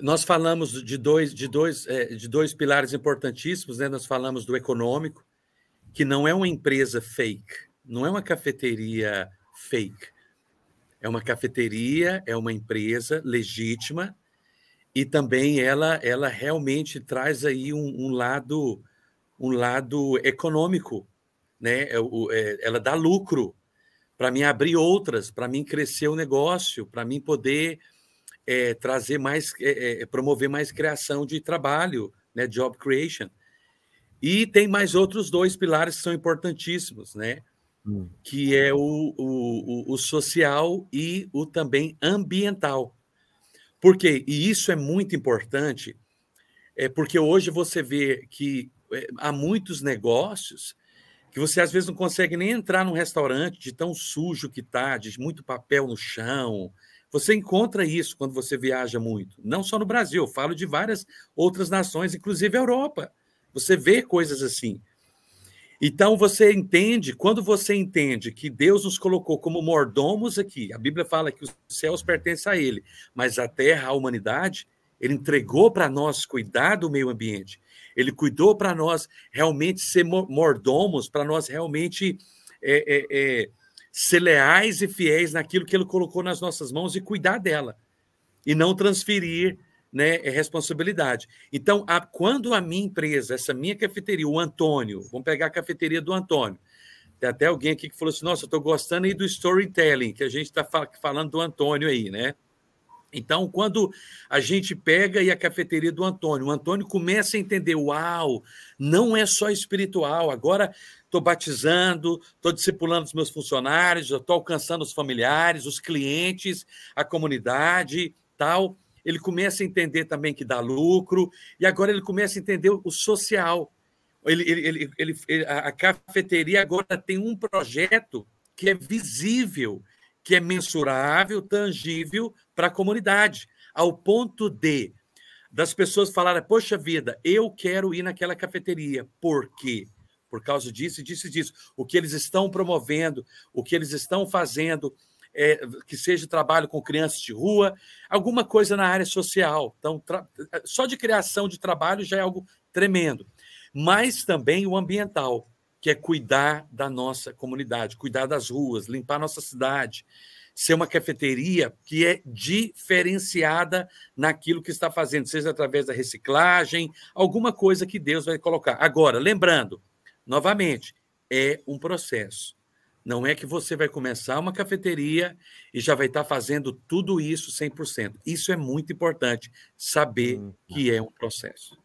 Nós falamos de dois, de dois, é, de dois pilares importantíssimos, né? Nós falamos do econômico, que não é uma empresa fake, não é uma cafeteria fake. É uma cafeteria, é uma empresa legítima e também ela, ela realmente traz aí um, um lado um lado econômico, né? É, é, ela dá lucro para mim abrir outras, para mim crescer o negócio, para mim poder é, trazer mais, é, é, promover mais criação de trabalho, né? Job creation. E tem mais outros dois pilares que são importantíssimos, né? Hum. Que é o, o, o social e o também ambiental. Por quê? E isso é muito importante, é porque hoje você vê que é, há muitos negócios que você às vezes não consegue nem entrar num restaurante de tão sujo que está, de muito papel no chão. Você encontra isso quando você viaja muito. Não só no Brasil, eu falo de várias outras nações, inclusive a Europa. Você vê coisas assim. Então você entende, quando você entende que Deus nos colocou como mordomos aqui, a Bíblia fala que os céus pertencem a Ele, mas a terra, a humanidade, Ele entregou para nós cuidar do meio ambiente. Ele cuidou para nós realmente ser mordomos, para nós realmente é, é, é, ser leais e fiéis naquilo que ele colocou nas nossas mãos e cuidar dela. E não transferir né, responsabilidade. Então, a, quando a minha empresa, essa minha cafeteria, o Antônio, vamos pegar a cafeteria do Antônio. Tem até alguém aqui que falou assim: nossa, eu estou gostando aí do storytelling, que a gente está falando do Antônio aí, né? Então, quando a gente pega e a cafeteria do Antônio, o Antônio começa a entender: uau, não é só espiritual, agora estou batizando, estou discipulando os meus funcionários, estou alcançando os familiares, os clientes, a comunidade, tal. Ele começa a entender também que dá lucro, e agora ele começa a entender o social. Ele, ele, ele, ele a cafeteria agora tem um projeto que é visível, que é mensurável, tangível para a comunidade, ao ponto de das pessoas falarem: Poxa vida, eu quero ir naquela cafeteria. Por quê? Por causa disso, disso e disso. O que eles estão promovendo, o que eles estão fazendo, é, que seja trabalho com crianças de rua, alguma coisa na área social. Então, só de criação de trabalho já é algo tremendo. Mas também o ambiental que é cuidar da nossa comunidade, cuidar das ruas, limpar nossa cidade, ser uma cafeteria que é diferenciada naquilo que está fazendo, seja através da reciclagem, alguma coisa que Deus vai colocar. Agora, lembrando, novamente, é um processo. Não é que você vai começar uma cafeteria e já vai estar fazendo tudo isso 100%. Isso é muito importante, saber que é um processo.